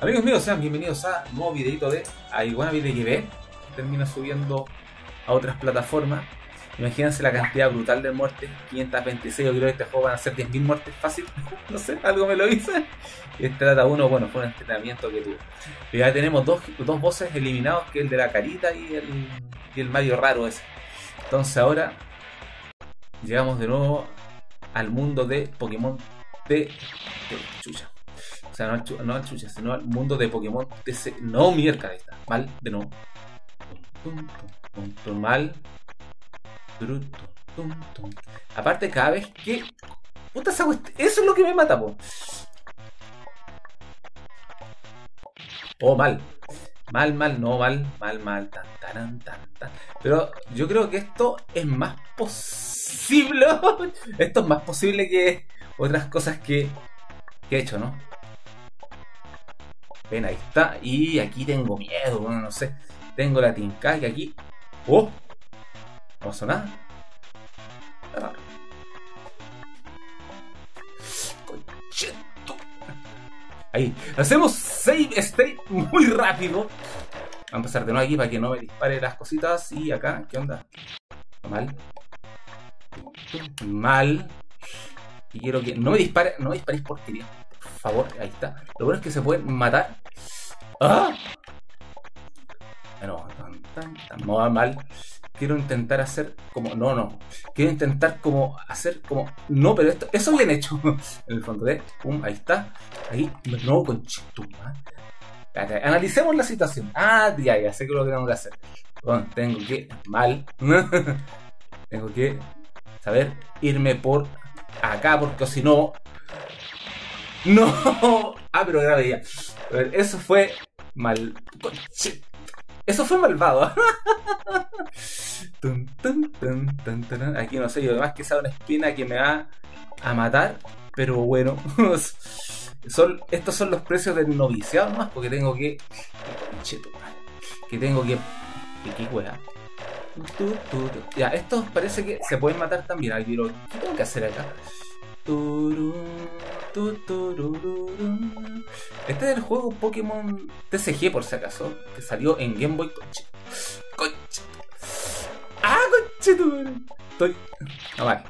Amigos míos, sean bienvenidos a un nuevo videito de Aiguana que termina subiendo a otras plataformas. Imagínense la cantidad brutal de muertes. 526, yo creo que este juego van a ser 10.000 muertes fácil. no sé, algo me lo hice. Este data 1, bueno, fue un entrenamiento que tuve. ya tenemos dos, dos voces eliminados, que es el de la carita y el, y el Mario raro ese. Entonces ahora llegamos de nuevo al mundo de Pokémon de, de chucha no al, no al chucha, sino al mundo de Pokémon ese No, mierda, ahí está. Mal, de nuevo. Mal. Aparte, cada vez que. Puta esa Eso es lo que me mata, po. Oh, mal. Mal, mal, no, mal, mal, mal, tan, tan, tan, tan. Pero yo creo que esto es más posible. esto es más posible que otras cosas que, que he hecho, ¿no? Ven, ahí está. Y aquí tengo miedo, bueno, no sé. Tengo la tinca y aquí. ¡Oh! No pasó nada. Ahí. Hacemos save state muy rápido. Vamos a empezar de nuevo aquí para que no me dispare las cositas. Y acá, ¿qué onda? Mal. Mal. Y quiero que no me dispare, no me disparéis porquería favor, ahí está. Lo bueno es que se pueden matar. ¡Ah! No, va mal. Quiero intentar hacer como. No, no. Quiero intentar como hacer como. No, pero esto. Eso bien hecho. en el fondo de. Pum, ahí está. Ahí. No, con chituma. Analicemos la situación. Ah, ya, ya sé que lo que tengo que hacer. Bueno, tengo que. Mal. tengo que saber irme por acá, porque si no, no. Ah, pero grave ya. A ver, eso fue mal. Eso fue malvado. Aquí no sé, yo además que sea una espina que me va a matar. Pero bueno. Son, estos son los precios del noviciado más porque tengo que. Que tengo que. Que wea. Ya, estos parece que se pueden matar también. ¿Qué tengo que hacer acá? Este es el juego Pokémon TCG, por si acaso, que salió en Game Boy Conche. ¡Ah, conche Estoy. No vale.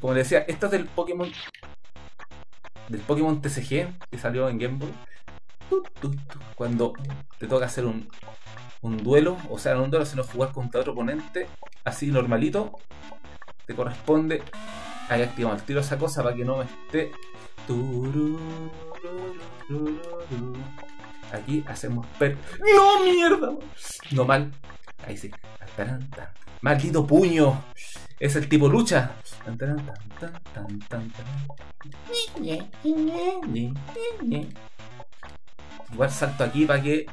como le decía, esto es del Pokémon. Del Pokémon TCG que salió en Game Boy. Cuando te toca hacer un, un duelo, o sea, no un duelo, sino jugar contra otro oponente, así normalito, te corresponde Ahí activamos el tiro esa cosa para que no me esté. Aquí hacemos per. ¡No, mierda! No mal. Ahí sí. Maldito puño. Es el tipo lucha. Igual salto aquí para que.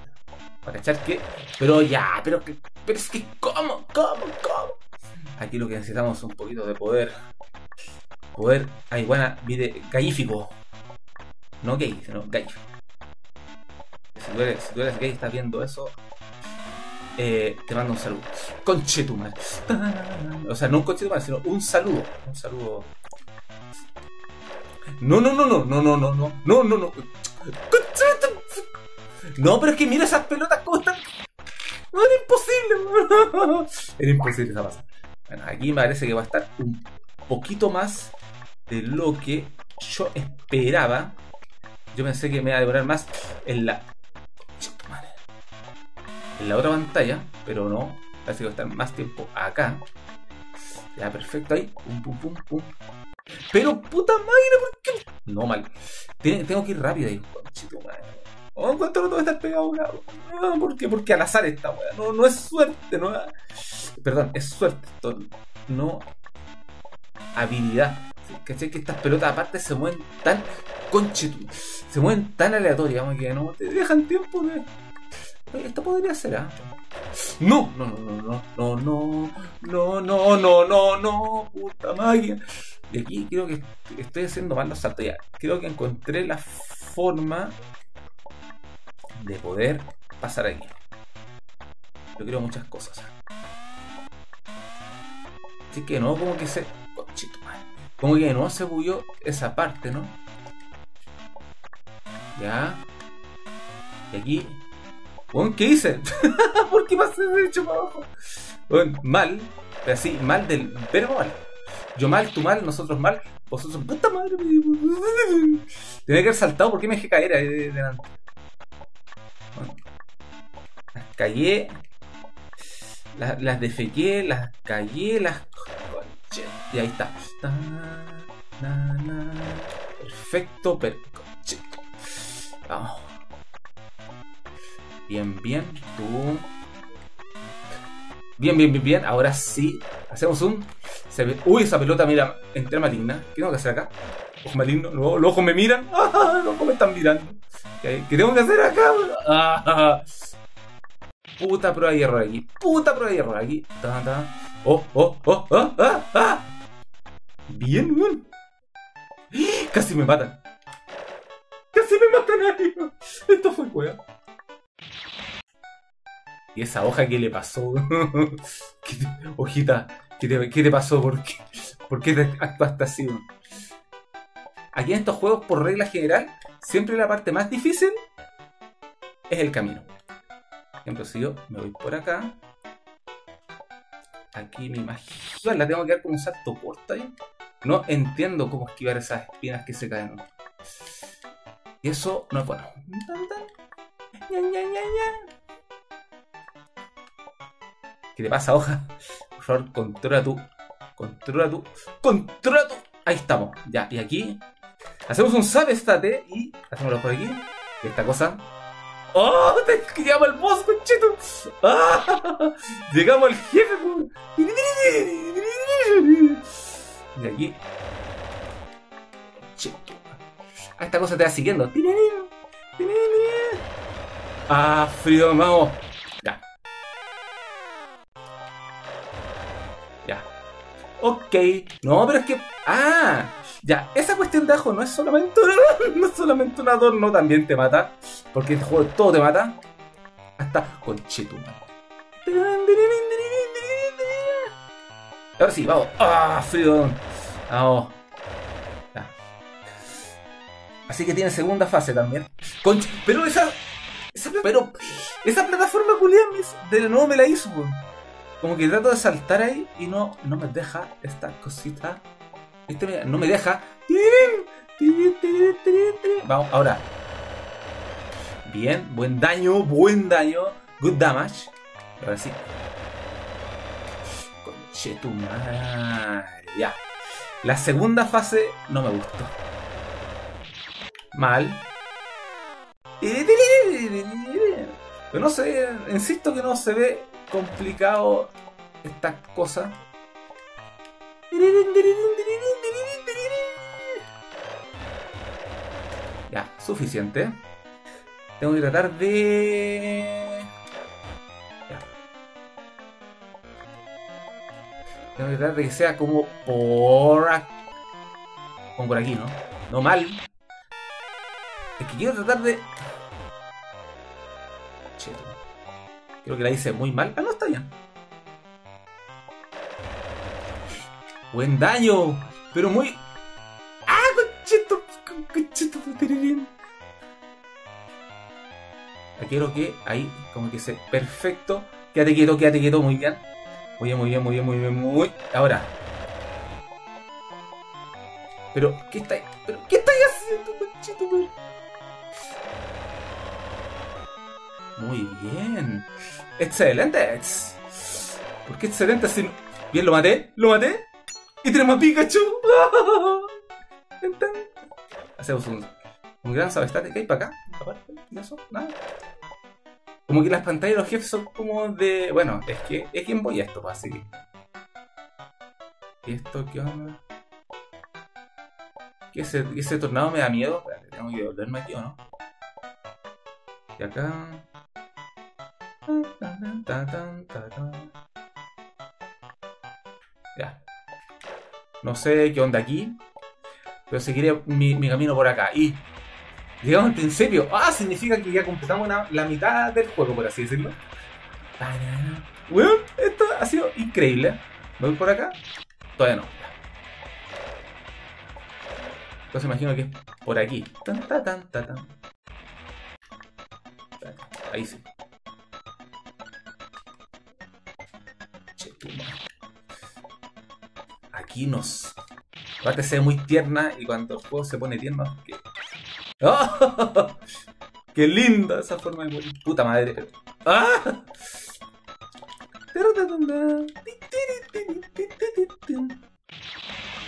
Para echar que. Pero ya, pero que. Pero es que, ¿cómo? ¿Cómo? ¿Cómo? Aquí lo que necesitamos es un poquito de poder. Poder. Ay, buena. Vide gallífico. No gay, sino gay. Si tú eres, si tú eres gay y estás viendo eso, eh, te mando un saludo. Conchetumar. O sea, no un conchetumar, sino un saludo. Un saludo. No, no, no, no, no, no, no, no, no, no, no. No, pero es que mira esas pelotas cómo están. No, era imposible. Era imposible esa pasada. Bueno, aquí me parece que va a estar un poquito más de lo que yo esperaba. Yo pensé que me iba a demorar más en la. En la otra pantalla, pero no. Parece que va a estar más tiempo acá. Ya, perfecto ahí. Pum, pum, pum, pum. Pero puta máquina, ¿por qué? No, mal. Tengo que ir rápido ahí. Oh, ¿Cuánto no tengo que estar pegado a No, ¿por qué? Porque al azar esta weá. No, no es suerte, no. Perdón, es suerte. No habilidad. ¿Cachai? Que estas pelotas aparte se mueven tan conchitu, se mueven tan aleatorias, que no te dejan tiempo de. Esto podría ser, ¿ah? No, no, no, no, no, no, no, no, no, no, no, puta magia. Y aquí creo que estoy haciendo mal los saltos ya. Creo que encontré la forma de poder pasar aquí. Yo creo muchas cosas. Así que no, como que se. Como que no se bulló esa parte, ¿no? Ya. Y aquí. ¿qué hice? ¿Por qué pasé derecho para abajo? Weón, mal. Pero así, mal del verbo mal. Yo mal, tú mal, nosotros mal. Vosotros, puta madre. Tenía que haber saltado porque me dejé caer ahí de- delante. Bueno. Las callé. Las, las defequé, las callé, las. Y ahí está. Perfecto, per. conche. Vamos. Bien, bien. Tú. Bien, bien, bien, bien. Ahora sí. Hacemos un. Uy, esa pelota mira entera maligna. ¿Qué tengo que hacer acá? Ojos malignos. Los, ojos me miran. ¡Ah! Los ojos me están mirando. ¿Qué, qué tengo que hacer acá? ¡Ah! Puta prueba y error aquí. Puta prueba y error aquí. Ta, ta. Oh, oh, oh, oh, ah, ah. Bien, bien. Casi me matan. Casi me matan ahí. Esto fue cueva. ¿Y esa hoja qué le pasó? ¿Qué hojita, ¿qué te, pasó? ¿Por qué, ¿Por qué te actuaste así? weón? Aquí en estos juegos, por regla general, siempre la parte más difícil es el camino. Por ejemplo, si yo me voy por acá, aquí me imagino, la tengo que dar con un salto corto ahí. No entiendo cómo esquivar esas espinas que se caen. Y eso no es bueno. ¿Qué te pasa, hoja? Por favor, controla tú. Controla tú. Controla tú. Ahí estamos. Ya, y aquí. Hacemos un save estate y. Hacémoslo por aquí. Y esta cosa. ¡Oh! Te llegamos al boss, conchito. ¡Ah! Llegamos al jefe, Y aquí. Conchito. Ah, esta cosa te va siguiendo. Ah, frío, vamos. Ya. Ya. Ok. No, pero es que. Ah, ya. Esa cuestión de ajo no es solamente un, no es solamente un adorno, también te mata. Porque este juego todo te mata. Hasta con Ahora sí, vamos. Ah, frío. Vamos. Ya. Así que tiene segunda fase también. Pero esa, esa- pero esa plataforma culiada de nuevo me la hizo. Como que trato de saltar ahí y no, no me deja esta cosita. Este me- no me deja. Vamos, ahora. Bien, buen daño, buen daño. Good damage. Ahora sí. Conche tu madre. Ya. La segunda fase no me gustó. Mal. Pero no sé, insisto que no se ve complicado esta cosa. Ya, suficiente. Tengo que tratar de... Tengo que tratar de que sea como por... ac- Como por aquí, ¿no? No mal. Es que quiero tratar de... Cheto. Creo que la hice muy mal. Ah, no, está bien. Buen daño. Pero muy... ¡Ah, conchito! Conchito, tirirín. Quiero que ahí, como que se... Perfecto. Quédate quieto, quédate quieto. Muy bien. Muy bien, muy bien, muy bien, muy bien, muy... Ahora. Pero, ¿qué está ¿Pero, ¿qué estáis haciendo, conchito? weón? Muy bien. Excelente. ¿Por qué excelente si Bien, lo maté, lo maté. Y tenemos a Pikachu. Hacemos un, un gran sabestate. ¿Qué hay para acá? Aparte eso, nada. Como que las pantallas de los jefes son como de. Bueno, es que es voy a esto, pues, así. ¿Y esto qué onda? ¿Que ese, ese tornado me da miedo? Espérate, tengo que volverme aquí o no. Y acá. Ya. No sé qué onda aquí. Pero seguiré mi, mi camino por acá. Y llegamos al principio. Ah, significa que ya completamos la mitad del juego, por así decirlo. Bueno, esto ha sido increíble. ¿Me voy por acá? Todavía no. Entonces imagino que es por aquí. Tan, ta, tan, ta, tan. Ahí sí. Aquí nos. Aparte se ve muy tierna y cuando el juego se pone tierno. ¡Oh! ¡Qué linda esa forma de morir! ¡Puta madre! ¡Ah!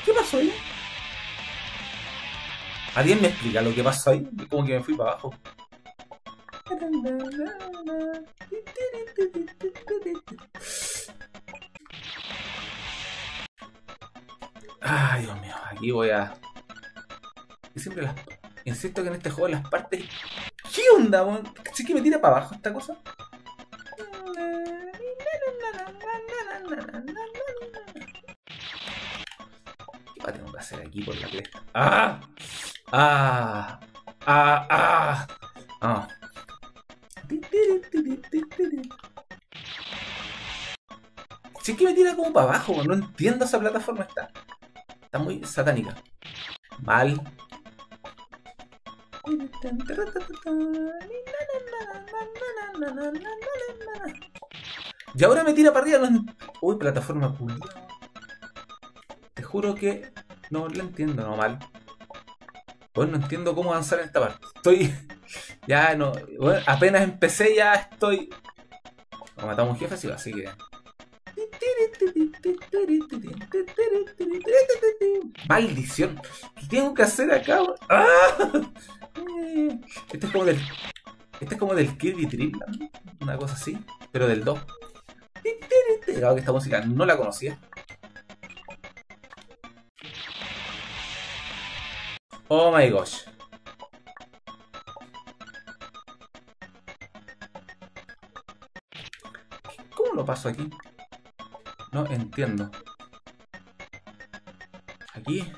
¿Qué pasó ahí? ¿Alguien me explica lo que pasó ahí? Como que me fui para abajo. Ay, Dios mío, aquí voy a. Y siempre las. Insisto que en este juego las partes. ¿Qué onda, weón? ¿Sí que me tira para abajo esta cosa? ¿Qué tengo que hacer aquí por la cresta? ¡Ah! ¡Ah! ¡Ah! ¡Ah! ¡Ah! Si es que me tira como para abajo, no entiendo esa plataforma está. Está muy satánica. Mal. Y ahora me tira para arriba. Uy, plataforma cool. Te juro que no lo entiendo, no mal. Pues no entiendo cómo avanzar en esta parte. Estoy. Ya no. apenas empecé, ya estoy. Matamos matamos un jefe, así que. Maldición. ¿Qué tengo que hacer acá? Este es como del. Este es como del Kirby Trip, una cosa así, pero del 2. Claro que esta música no la conocía. Oh my gosh. ¿Cómo lo paso aquí? No entiendo. Aquí.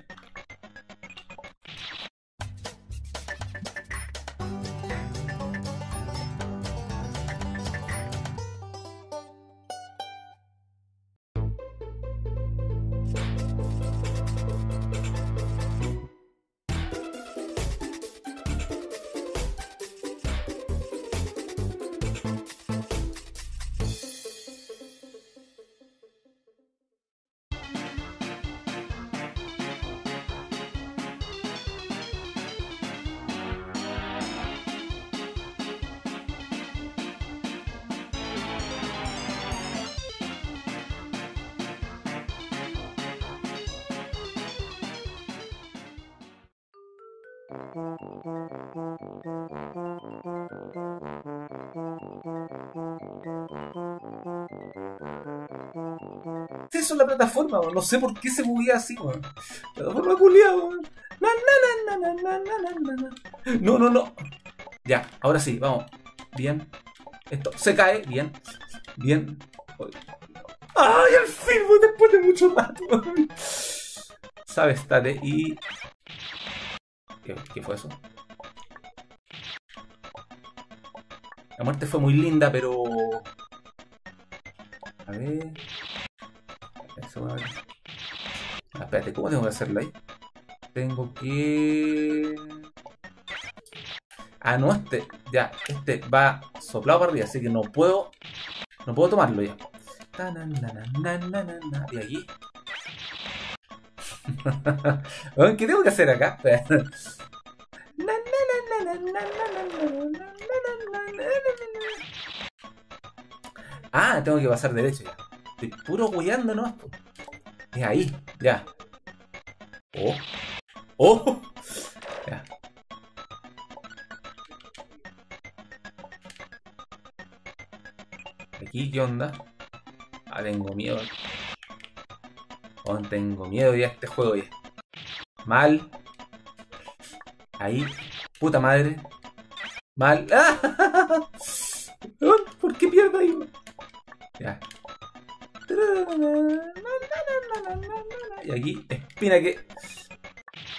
Eso es la plataforma, no sé por qué se movía así, weón. Plataforma culiada, No, no, no. Ya, ahora sí, vamos. Bien. Esto se cae, bien. Bien. ¡Ay, al fin! Después de mucho rato. ¿Sabes? Dale, y ¿Qué, fue eso? La muerte fue muy linda, pero... A ver... Eso ah, espérate, ¿cómo tengo que hacerlo ahí? Tengo que... Ah, no, este... Ya, este va soplado para arriba, así que no puedo... No puedo tomarlo ya. Y aquí... ¿Qué tengo que hacer acá? Ah, tengo que pasar derecho ya. Estoy puro guiando nomás. Es ahí, ya. Oh. Oh. Ya. Aquí, ¿qué onda? Ah, tengo miedo. Oh, tengo miedo ya este juego ya. Mal. Ahí. Puta madre. Mal. ¡Ah! ¿Por qué pierdo ahí? Ya. Y aquí, espina que.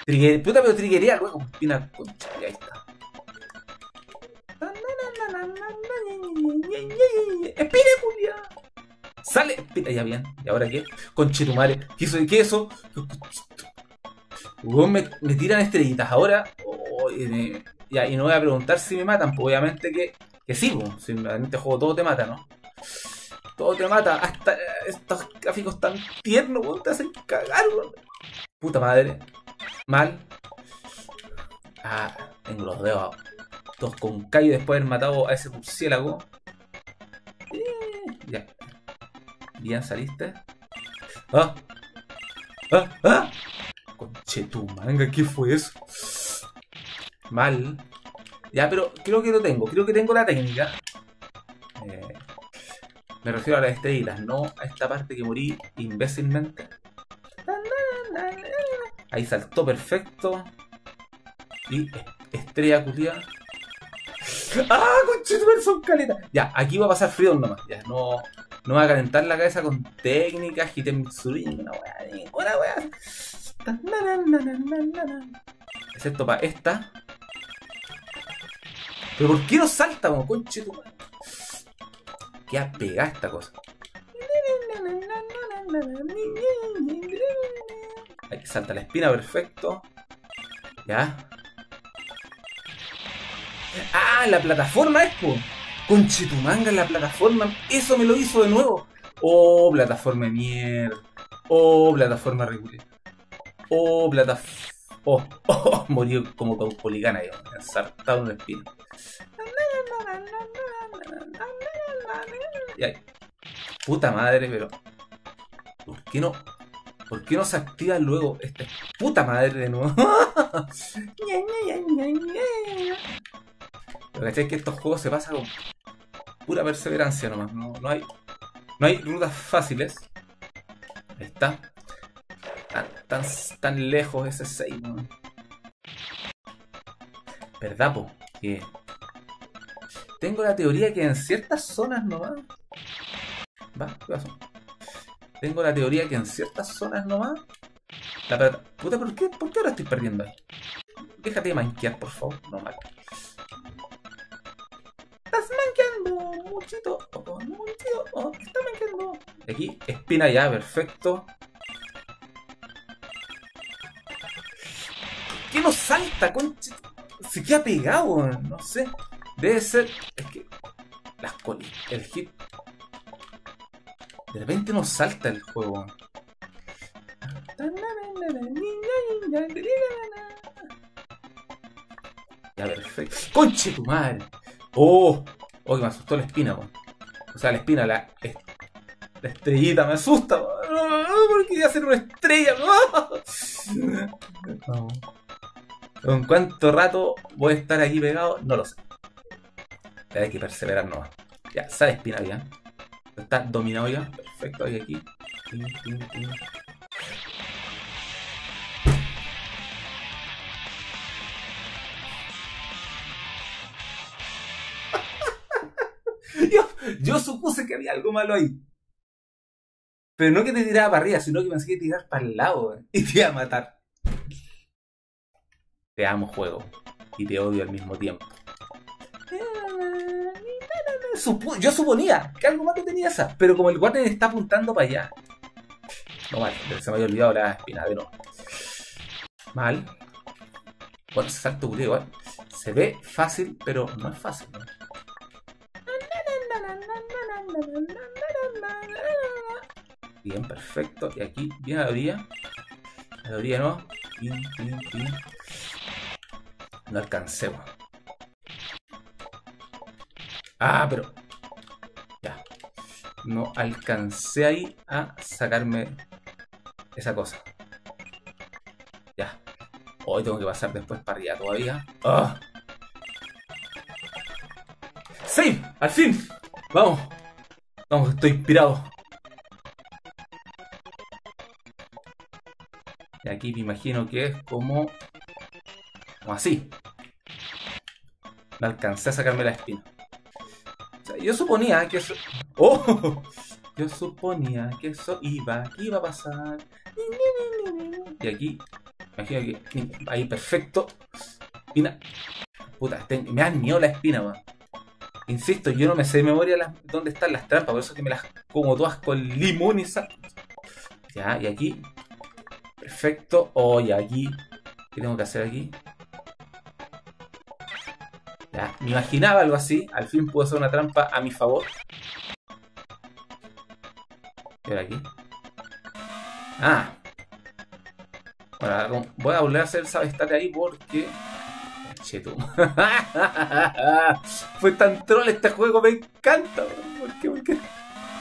Trigger... Puta, pero triguería luego. Espina. Y ahí está. ¡Espina, culia! ¡Sale! Espina, ya bien. ¿Y ahora qué? Conchetumare. ¿Qué, eso? ¿Qué eso? Me, tiran estrellitas. Ahora ya, y no voy a preguntar si me matan, pues obviamente que Que sí, pues, si en este juego todo te mata, ¿no? Todo te mata, hasta estos gráficos tan tiernos, weón, te hacen cagar. Puta madre. Mal. Ah, tengo los dedos todos con callo después de haber matado a ese murciélago. Eh, ya. Bien, saliste. ¡Ah! ¡Ah! ¡Ah! Conche tu manga, ¿qué fue eso? Mal. Ya, pero creo que lo tengo. Creo que tengo la técnica. Eh, me refiero a las estrellas, no a esta parte que morí imbécilmente. Ahí saltó perfecto. Y estrella culia. ¡Ah, conchetumare, son caletas! Ya, aquí va a pasar frío nomás. Ya, no, no va a calentar la cabeza con técnicas, Hiten Mitsuri, ninguna weá, ninguna weá. Excepto para esta. ¿Pero por qué no salta, como conchetumare? Queda pegada esta cosa. Ahí salta la espina, perfecto. Ya. Ah, la plataforma es, po. Conchetumanga, la plataforma. Eso me lo hizo de nuevo. Oh, plataforma de mierda. Oh, plataforma regular. Oh, plataforma. Oh, oh, morí como con poligana, yo. Ensartado en una espina. Puta madre, pero. ¿Por qué no? ¿Por qué no se activa luego esta puta madre de nuevo? Que es que estos juegos se pasan con pura perseverancia nomás. No, no, hay, no hay rutas fáciles. Ahí está. Tan, tan, lejos ese 6, ¿Verdad, po? Tengo la teoría que en ciertas zonas nomás. Va, ¿qué? Tengo la teoría que en ciertas zonas nomás. La Puta, ¿por qué, ¿por qué ahora estoy perdiendo ahí? Déjate de manquear, por favor. No, mal. Muchito, oh, muchito, oh. Aquí, espina ya, perfecto. ¿Qué no salta, concha? Se queda pegado, no sé. Debe ser. Es que. Las colis. El hit. De repente no salta el juego. Ya, perfecto. ¡Conche tu madre! ¡Oh! Oh, que me asustó la espina, weón. O sea, la espina, la, la estrellita me asusta, porque iba a ser una estrella, ¿Con cuánto rato voy a estar aquí pegado? No lo sé. Hay que perseverar nomás. Ya, sale espina bien. Está dominado ya. Perfecto, ahí aquí. Yo supuse que había algo malo ahí. Pero no que te tiraba para arriba, sino que pensé que te tirar para el lado y te iba a matar. Te amo juego y te odio al mismo tiempo. yo suponía que algo malo tenía esa, pero como el guate está apuntando para allá. No mal, se me había olvidado la espina de nuevo. Mal. Bueno, ese salto igual. Se ve fácil, pero no es fácil. ¿no? Bien, perfecto. Y aquí, bien a la orilla. A la orilla no. No alcancemos. Ah, pero... Ya. No alcancé ahí a sacarme esa cosa. Ya. Hoy tengo que pasar después para arriba todavía. ¡Sí! ¡Al fin! ¡Vamos! Vamos, estoy inspirado. Y aquí me imagino que es como... Como así. Me alcancé a sacarme la espina. yo suponía que eso... ¡Oh! Yo suponía que eso iba, iba a pasar. Y aquí, imagino que ahí perfecto. Espina. Puta, me han miedo la espina, weón. Insisto, yo no me sé de memoria dónde están las trampas, por eso que me las como todas con limón y sal. Ya, y aquí. Perfecto. Oh, y aquí. ¿Qué tengo que hacer aquí? Ya, me imaginaba algo así. Al fin puedo hacer una trampa a mi favor. ¿Y ahora aquí? Ah. Bueno, voy a volver a hacer esa estate ahí porque... Fue tan troll este juego, me encanta. ¿Por qué? ¿Por?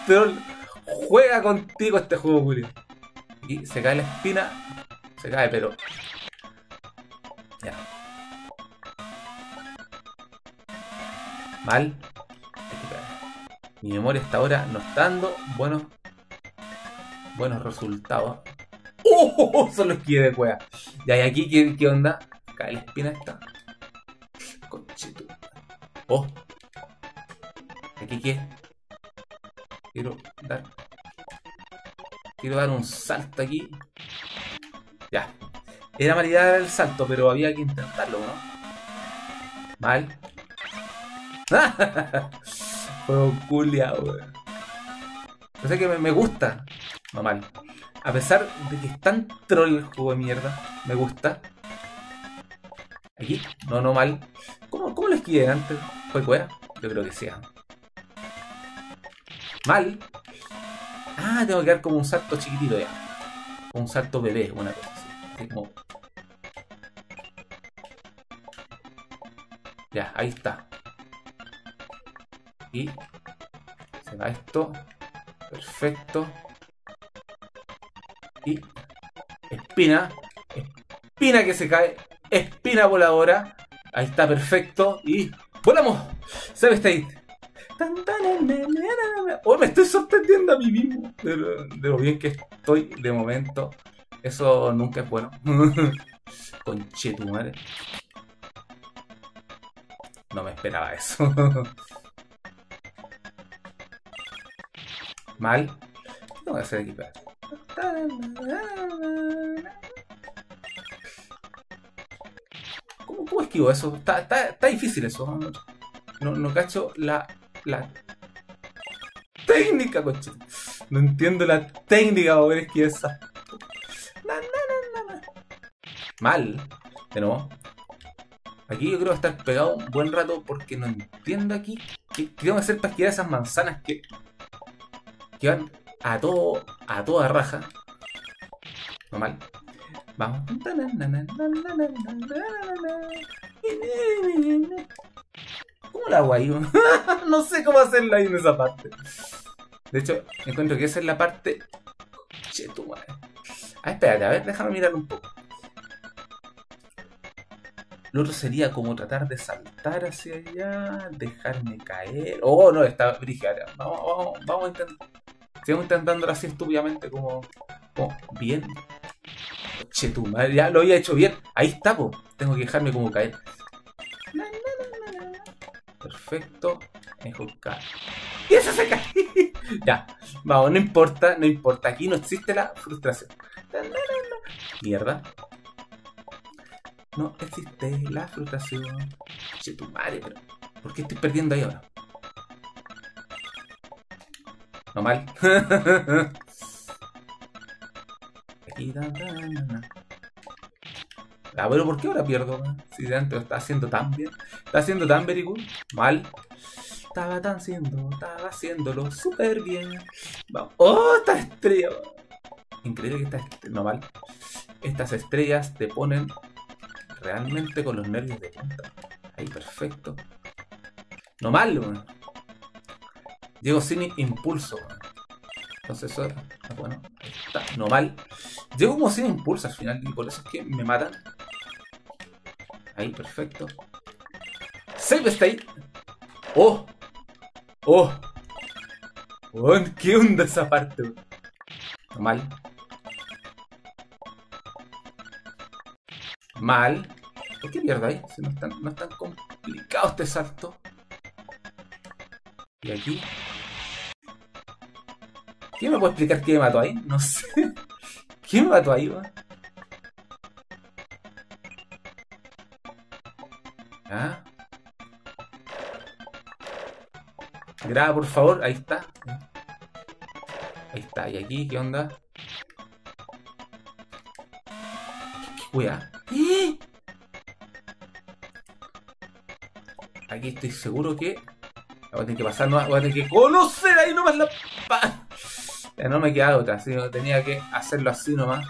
Troll. Juega contigo este juego, Julio. Y se cae la espina. Se cae, pero... Ya. Mal. Mi memoria hasta ahora no está dando buenos, buenos resultados. ¡Oh! Solo esquive de cueva. Y aquí, ¿qué, qué onda? Cae la espina esta. Oh. ¿Aquí qué? Quiero dar... Quiero dar un salto aquí. Ya. Era mala idea el salto, pero había que intentarlo, ¿no? Mal. Juego culiao, weón. O sea que me, gusta. No mal. A pesar de que es tan troll el juego de mierda, me gusta. Aquí, no, no mal. ¿Cómo, cómo lo esquivé antes? ¿Fue cueva? Yo creo que sea. Mal. Ah, tengo que dar como un salto chiquitito ya. Un salto bebé, una cosa así. Ya, ahí está. Y se va esto. Perfecto. Y espina. Espina que se cae. Espina voladora. Ahí está, perfecto. Y volamos. Se State. Oh, me estoy sorprendiendo a mí mismo de lo, bien que estoy de momento. Eso nunca es bueno. Conchetumare. No me esperaba eso. Mal. No voy a hacer aquí? ¿Cómo, ¿Cómo, esquivo eso? Está, está, difícil eso. No, no cacho la, la técnica, coche. No entiendo la técnica esquivar esa. Mal. De nuevo. Aquí yo creo que estar pegado un buen rato porque no entiendo aquí qué, qué tengo que hacer para esquivar esas manzanas que que van a todo, a toda raja. Normal. Vamos. ¿Cómo la hago ahí? no sé cómo hacerla ahí en esa parte. De hecho, encuentro que esa es la parte... Che, tu madre. Ah, espérate, a ver, déjame mirar un poco. Lo otro sería como tratar de saltar hacia allá, dejarme caer. Oh, no, está brigada. Vamos, vamos, vamos a intentar. Sigamos intentando así estúpidamente como, bien. Che, tu ya lo había hecho bien. Ahí está, po. Tengo que dejarme como caer. Perfecto. caer. Y eso se cae. ya, vamos, no importa, no importa. Aquí no existe la frustración. Mierda. No existe la frustración. Che, tu madre, pero. ¿Por qué estoy perdiendo ahí ahora? No mal. Ah, pero ¿por qué ahora pierdo? Si antes está haciendo tan bien. Está haciendo tan very. Mal. Estaba tan haciendo, estaba haciéndolo súper bien. Vamos. ¡Oh, esta estrella! Increíble que esta no mal. Estas estrellas te ponen realmente con los nervios de punta. Ahí, perfecto. No mal, man. Llego sin impulso. Entonces eso bueno. Está normal. Llego como sin impulso al final y por eso es que me matan. Ahí, perfecto. Save state. ¡Oh! ¡Oh! oh ¿Qué onda esa parte? Mal. Mal. ¿Por qué pierdo ahí? Si no es tan, no es tan complicado este salto. Y aquí ¿Quién me puede explicar qué me mató ahí? No sé. ¿Quién me mató ahí, weón? ¿Ah? Graba, por favor. Ahí está. Ahí está. ¿Y aquí qué onda? ¿Qué, qué Ahí Aquí estoy seguro que. Voy a tener que pasar nomás. Voy a tener que conocer ahí nomás la. No me queda otra. Que tenía que hacerlo así nomás.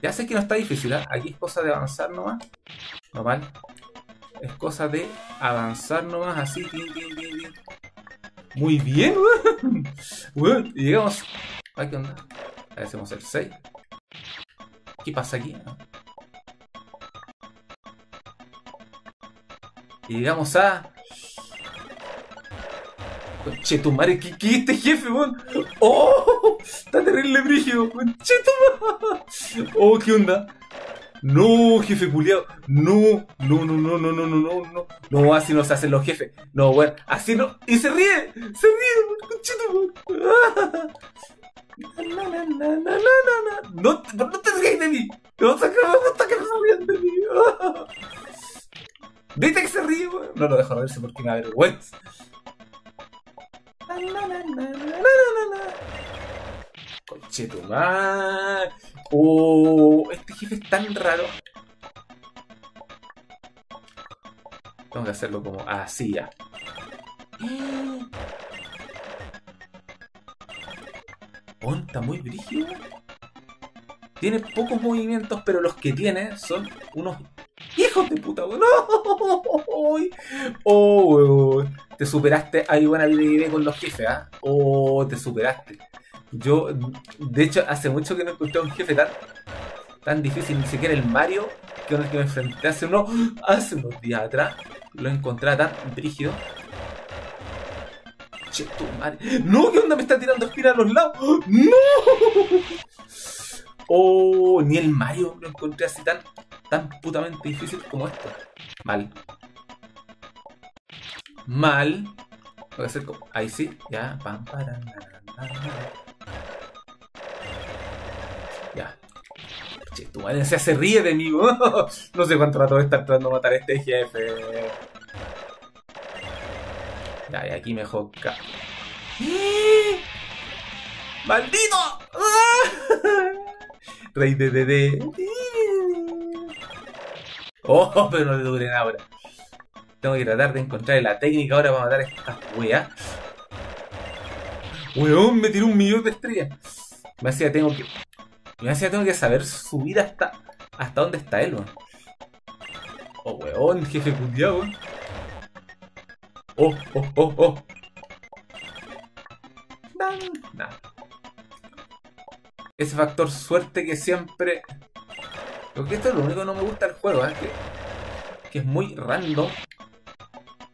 Ya sé que no está difícil, ¿ah? Aquí es cosa de avanzar nomás. Normal. Es cosa de avanzar nomás así. tin, tin, tin. Muy bien, weón. Y llegamos. Ay, ¿qué onda? Hacemos el 6. ¿Qué pasa aquí? Y llegamos a. Conche tu madre, ¿qué, qué es este jefe, weón? ¡Oh! Está terrible brígido, tu madre. Oh, ¿qué onda? No, jefe culiao. No, no, no, no, no, no, no, no, no. Así no se hacen los jefes. No, weón, así no. Y se ríe, se ríe, madre. Na, na, na, na, na. No, te- no te rías de mí. No, me gusta que no se rían de mí. ¿Viste que se ríe, weón? No lo dejo reírse porque me avergüenza. Conchetumar. Oh, este jefe es tan raro. Tengo que hacerlo como así ya. Oh, está muy brígido. Tiene pocos movimientos, pero los que tiene son unos hijos de puta. ¡No! Oh, weón. Te superaste. Hay buena vida con los jefes, ¿ah? Oh, te superaste. Yo, de hecho, hace mucho que no encontré un jefe tan, tan difícil. Ni siquiera el Mario, que con el que me enfrenté hace unos, hace unos días atrás, lo encontré tan brígido. Che, tu madre. ¡No! ¿Qué onda? Me está tirando espinas a los lados. ¡No! Oh, ni el Mario lo encontré así tan, tan putamente difícil como esto. Mal. Mal. Voy a hacer como. Ahí sí, ya. Pam. Ya. Che, tu madre se hace ríe de mí. No sé cuánto rato voy a estar tratando de matar a este jefe. Ya, y aquí me joca. ¡Maldito! Rey de Dede. Oh, pero no le duren ahora. Tengo que tratar de encontrar la técnica ahora para matar a estas weas. Weón, me tiró un millón de estrellas. Me decía, tengo que. Me decía, tengo que saber subir hasta. hasta dónde está él, weón. Oh, weón, jefe culiao, weón. Oh, oh, oh, oh. Nah, nah. Ese factor suerte que siempre. Porque esto es lo único que no me gusta del juego, ¿eh? que, que es muy random.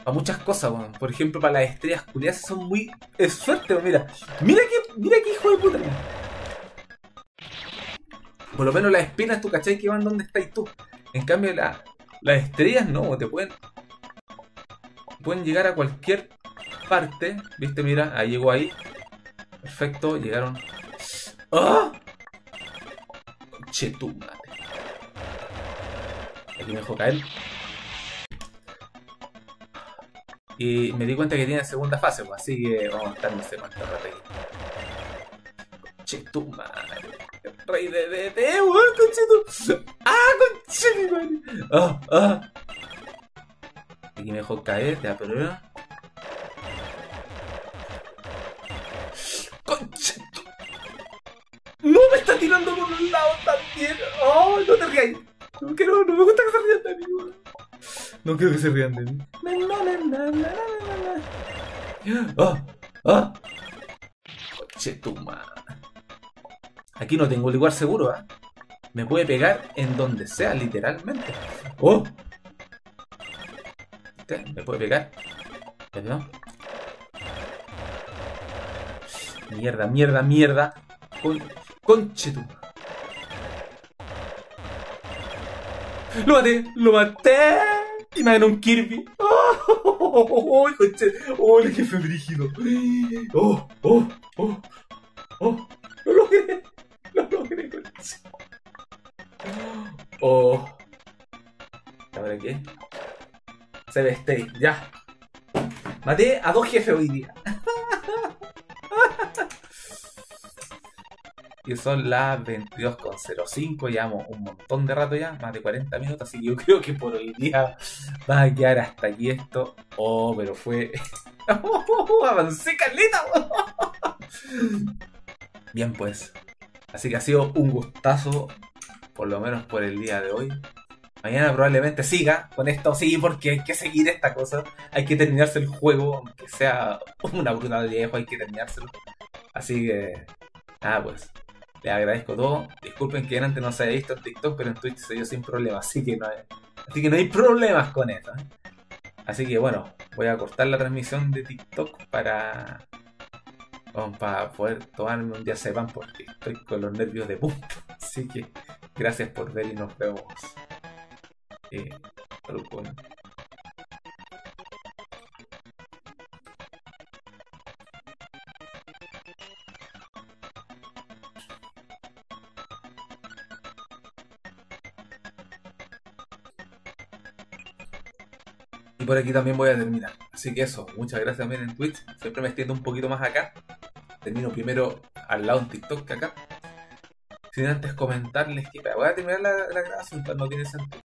Para muchas cosas, weón. Por ejemplo, para las estrellas culiadas son muy. Es. Mira. Mira que. Mira que hijo de puta. Por lo menos las espinas, tú cachai que van donde estáis tú. En cambio, la- las estrellas no, te pueden. Pueden llegar a cualquier parte. ¿Viste? Mira, ahí llegó ahí. Perfecto, llegaron. ¡Ah! Che, madre. Aquí me dejó caer. Y me di cuenta que tiene segunda fase, pues, así que vamos a estar no sé cuánto rato madre. Rey de de de, weón, conche tu. ¡Ah, conche mi madre! ¡Ah, ah! Aquí me dejó caer, ya, pero. ¡Conche tu! ¡No me está tirando por un lado también! ¡Oh, no te rías! No quiero, no me gusta que se rían de. No quiero que se rían de mí. ¡Ah! ¡Ah! Coche tu madre. Aquí no tengo lugar seguro, ¿ah? Me puede pegar en donde sea, literalmente. ¡Oh! Me puede pegar. ¿Perdón? Mierda, mierda, mierda. Con... ¡Lo maté! ¡Lo maté! Y me ganó un Kirby. ¡Oh! ¡Oh! conche! ¡Oh, el jefe brígido! ¡Oh! ¡Oh! ¡Oh! ¡Oh! ¡Lo logré! ¡Lo logré! ¡Oh! ¿Ahora qué? Se veste, ya. Maté a dos jefes hoy día. Y son las 22.05. Llevamos un montón de rato ya, más de 40 minutos. Así que yo creo que por hoy día va a quedar hasta aquí esto. Oh, pero fue. ¡Avancé, Carlita! Bien, pues. Así que ha sido un gustazo, por lo menos por el día de hoy. Mañana probablemente siga con esto, sí, porque hay que seguir esta cosa. Hay que terminarse el juego, aunque sea una bruta de viejo, hay que terminárselo. Así que, nada, pues. Les agradezco todo. Disculpen que antes no se haya visto en TikTok, pero en Twitch se dio sin problemas. Así que no hay, así que no hay problemas con esto. ¿eh? Así que bueno, voy a cortar la transmisión de TikTok para, para poder tomarme un día sepan porque estoy con los nervios de punta. Así que gracias por ver y nos vemos. Eh, Y por aquí también voy a terminar. Así que eso, muchas gracias también en Twitch. Siempre me extiendo un poquito más acá. Termino primero al lado en TikTok que acá. Sin antes comentarles que voy a terminar la, la grabación, no tiene sentido.